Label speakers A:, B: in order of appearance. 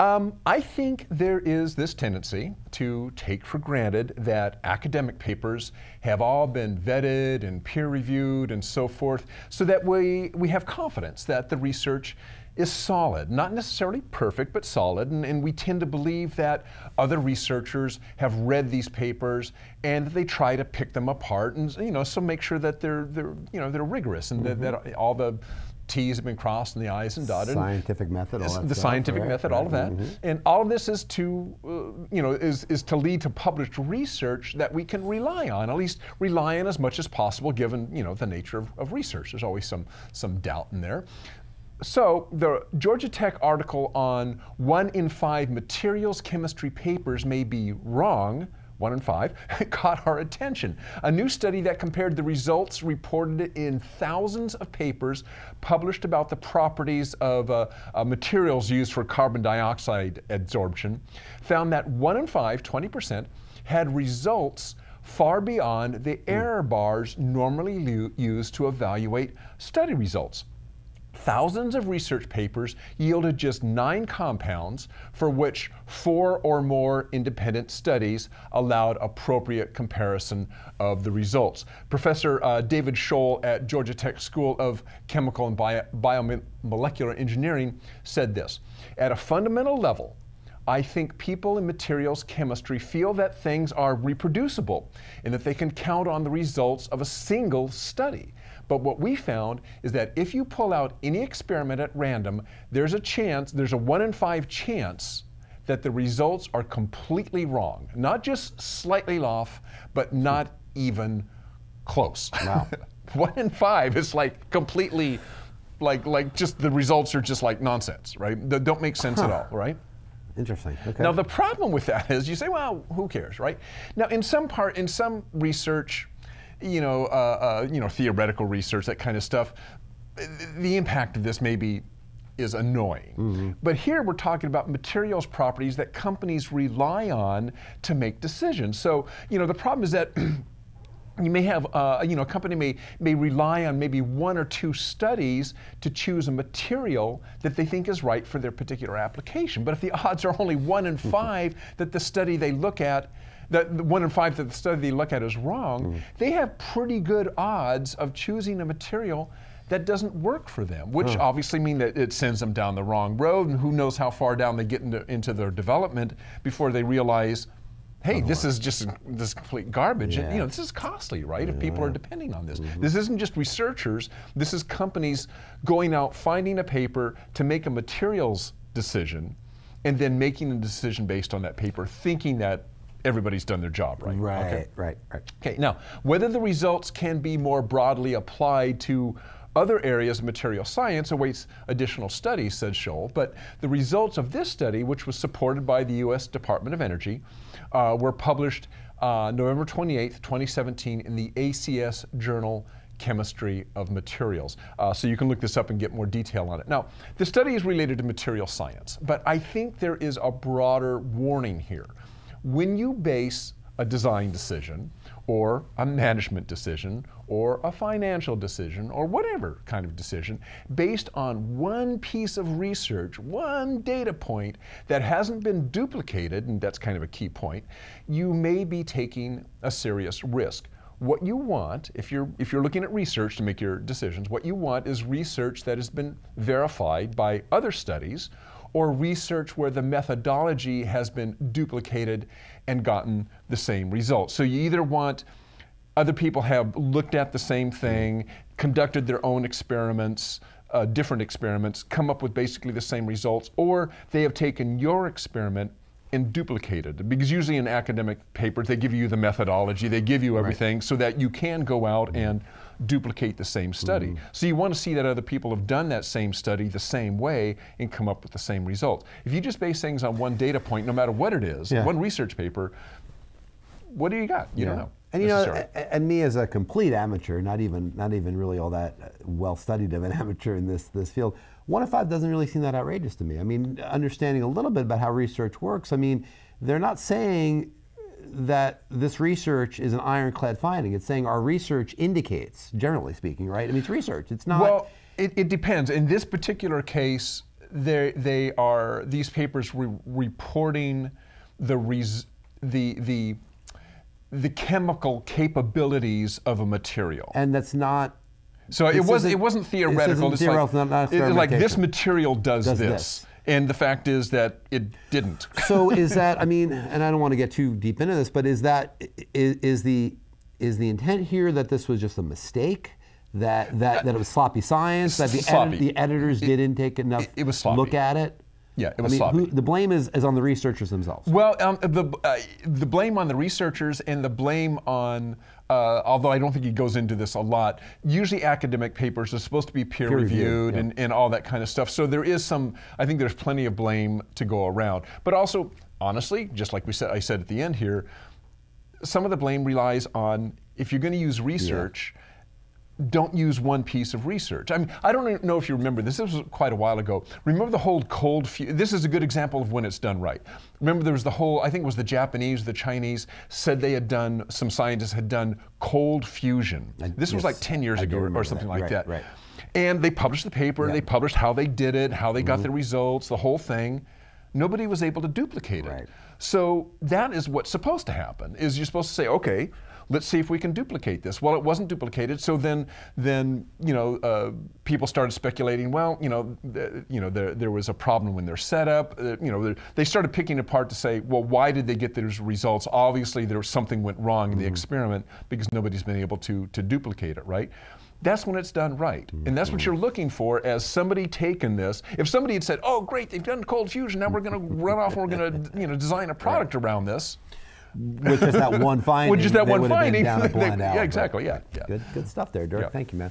A: Um, I think there is this tendency to take for granted that academic papers have all been vetted and peer reviewed and so forth, so that we, we have confidence that the research is solid, not necessarily perfect, but solid. And, and, we tend to believe that other researchers have read these papers and they try to pick them apart, and you know, so make sure that they're, they're you know they're rigorous and mm-hmm. that, that all the T's have been crossed and the I's and dotted.
B: Scientific method, all
A: the scientific
B: right,
A: method,
B: right,
A: all of that,
B: mm-hmm.
A: and all of this is to, uh, you know, is is to lead to published research that we can rely on, at least rely on as much as possible, given you know the nature of, of research. There's always some some doubt in there. So the Georgia Tech article on one in five materials chemistry papers may be wrong, one in five, caught our attention. A new study that compared the results reported in thousands of papers published about the properties of uh, uh, materials used for carbon dioxide adsorption found that one in five, 20%, had results far beyond the error bars normally used to evaluate study results. Thousands of research papers yielded just nine compounds for which four or more independent studies allowed appropriate comparison of the results. Professor uh, David Sholl at Georgia Tech School of Chemical and Bio- Biomolecular Engineering said this At a fundamental level, I think people in materials chemistry feel that things are reproducible and that they can count on the results of a single study. But what we found is that if you pull out any experiment at random, there's a chance, there's a one in five chance that the results are completely wrong. Not just slightly off, but not even close.
B: Wow.
A: one in five is like completely like like just the results are just like nonsense, right? They don't make sense huh. at all, right?
B: Interesting. Okay.
A: Now the problem with that is you say, well, who cares, right? Now in some part, in some research, you know, uh, uh, you know, theoretical research, that kind of stuff, the impact of this may be is annoying. Mm-hmm. But here we're talking about materials properties that companies rely on to make decisions. So, you know, the problem is that you may have, uh, you know, a company may, may rely on maybe one or two studies to choose a material that they think is right for their particular application. But if the odds are only one in mm-hmm. five that the study they look at that one in five that the study they look at is wrong, mm. they have pretty good odds of choosing a material that doesn't work for them, which huh. obviously mean that it sends them down the wrong road, and who knows how far down they get into, into their development before they realize, hey, this is just this complete garbage. Yeah. And, you know, this is costly, right? Yeah. If people are depending on this, mm-hmm. this isn't just researchers. This is companies going out finding a paper to make a materials decision, and then making a decision based on that paper, thinking that everybody's done their job, right?
B: Right, okay. right, right.
A: Okay, now, whether the results can be more broadly applied to other areas of material science awaits additional studies, said Sholl, but the results of this study, which was supported by the U.S. Department of Energy, uh, were published uh, November 28, 2017, in the ACS journal Chemistry of Materials. Uh, so you can look this up and get more detail on it. Now, the study is related to material science, but I think there is a broader warning here when you base a design decision or a management decision or a financial decision or whatever kind of decision based on one piece of research, one data point that hasn't been duplicated, and that's kind of a key point, you may be taking a serious risk. What you want, if you're, if you're looking at research to make your decisions, what you want is research that has been verified by other studies or research where the methodology has been duplicated and gotten the same results. So you either want other people have looked at the same thing, conducted their own experiments, uh, different experiments, come up with basically the same results, or they have taken your experiment and duplicated. It. Because usually in academic papers, they give you the methodology, they give you everything right. so that you can go out and duplicate the same study. Mm-hmm. So you want to see that other people have done that same study the same way and come up with the same results. If you just base things on one data point, no matter what it is, yeah. one research paper, what do you got? You yeah. don't know.
B: And you know, and me as a complete amateur, not even not even really all that uh, well studied of an amateur in this this field, one in five doesn't really seem that outrageous to me. I mean, understanding a little bit about how research works, I mean, they're not saying that this research is an ironclad finding. It's saying our research indicates, generally speaking, right? I mean, it's research. It's not.
A: Well, it, it depends. In this particular case, they they are these papers re- reporting the res, the the the chemical capabilities of a material.
B: And that's not.
A: So it was
B: isn't-
A: it wasn't theoretical.
B: isn't
A: It's
B: theoretical,
A: like,
B: not- not
A: it- like this material does,
B: Does
A: this.
B: this.
A: And the fact is that it didn't.
B: So is that? I mean, and I don't want to get too deep into this, but is that is, is the is the intent here that this was just a mistake? That that, that it was sloppy science. That the, edit- the editors didn't take enough
A: it- it was sloppy.
B: look at it.
A: Yeah, it was
B: I mean,
A: sloppy.
B: Who, the blame is, is on the researchers themselves.
A: Well, um, the uh, the blame on the researchers and the blame on, uh, although I don't think he goes into this a lot. Usually, academic papers are supposed to be peer,
B: Peer-reviewed,
A: reviewed
B: yeah.
A: and, and all that kind of stuff. So there is some. I think there's plenty of blame to go around. But also, honestly, just like we said, I said at the end here, some of the blame relies on if you're going to use research. Don't use one piece of research. I mean, I don't know if you remember this. This was quite a while ago. Remember the whole cold fusion? This is a good example of when it's done right. Remember there was the whole, I think it was the Japanese, the Chinese, said they had done, some scientists had done cold fusion. This was like 10 years
B: I
A: ago or something
B: that.
A: like
B: Right,
A: that.
B: right.
A: And they published the paper,
B: Yeah.
A: they published how they did it, how they got
B: Mm-hmm.
A: the results, the whole thing. Nobody was able to duplicate it.
B: Right.
A: So that is what's supposed to happen. Is you're supposed to say, okay, let's see if we can duplicate this. Well, it wasn't duplicated, so then then you know uh, people started speculating. Well, you know, th- you know there, there was a problem when they're set up. Uh, you know, they- they started picking apart to say, well, why did they get those results? Obviously, there was something went wrong in the experiment because nobody's been able to to duplicate it, right? That's when it's done right. And that's what you're looking for as somebody taking this. If somebody had said, oh, great, they've done cold fusion, now we're going to run off and we're going to you know, design a product around this.
B: With just that one finding.
A: With just that one
B: would have been
A: finding.
B: down at
A: they- yeah, exactly, yeah, yeah.
B: Good, good stuff there, Dirk.
A: Yeah.
B: Thank you, man.